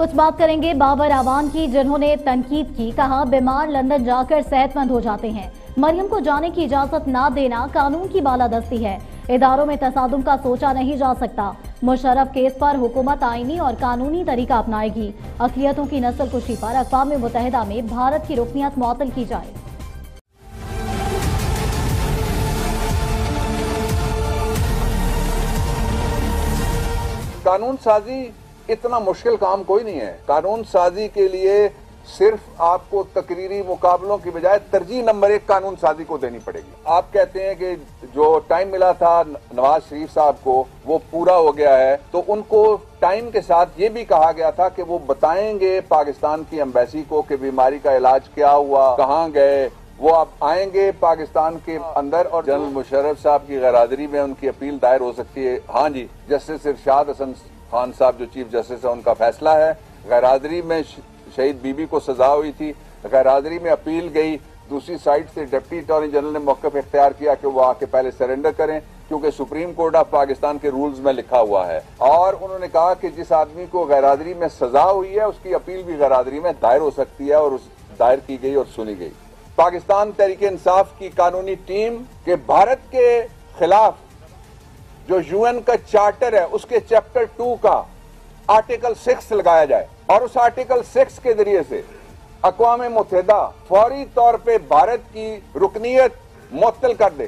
کچھ بات کریں گے، بابر آوان کی، جنہوں نے تنقید کی، کہا بیمار لندن جا کر صحت مند ہو جاتے ہیں۔ مریم کو جانے کی اجازت نہ دینا قانون کی بالادستی ہے۔ اداروں میں تصادم کا سوچا نہیں جا سکتا۔ مشرف کیس پر حکومت آئینی اور قانونی طریقہ اپنائے گی۔ اقلیتوں کی نسل کشی پر اقوام متحدہ میں بھارت کی رکنیت معطل کی جائے۔ قانون سازی اتنا مشکل کام کوئی نہیں ہے۔ قانون سازی کے لیے صرف آپ کو تقریری مقابلوں کی بجائے ترجیح نمبر ایک قانون سازی کو دینی پڑے گی۔ آپ کہتے ہیں کہ جو ٹائم ملا تھا نواز شریف صاحب کو، وہ پورا ہو گیا ہے۔ تو ان کو ٹائم کے ساتھ یہ بھی کہا گیا تھا کہ وہ بتائیں گے پاکستان کی امبیسی کو کہ بیماری کا علاج کیا ہوا، کہاں گئے۔ وہ اب آئیں گے پاکستان کے اندر اور جنرل مشرف صاحب کی غیرادری میں ان کی اپیل دائر ہو سکتی ہے۔ ہاں جی جسٹس ارشاد حسن خان صاحب جو چیف جسٹس ہے ان کا فیصلہ ہے۔ غیرادری میں شہید بی بی کو سزا ہوئی تھی۔ غیرادری میں اپیل گئی۔ دوسری سائٹ سے ڈپٹی اٹارنی جنرل نے موقف اختیار کیا کہ وہ آ کے پہلے سرنڈر کریں، کیونکہ سپریم کورٹ آف پاکستان کے رولز میں لکھا ہوا ہے۔ اور انہوں نے کہا کہ جس آدمی کو غیرادری میں سزا ہوئی ہے، اس کی اپیل بھی غیرادری میں دائر ہو سکتی ہے اور اس دائر کی گئی اور سنی گئی۔ پاکستان تحریک انصاف کی قانونی ٹیم کہ بھارت کے خلاف جو یو این کا چارٹر ہے، اس کے چیپٹر ٹو کا آرٹیکل سکس لگایا جائے۔ اور اس آرٹیکل سکس کے ذریعے سے اقوام متحدہ فوری طور پہ بھارت کی رکنیت معطل کر دے۔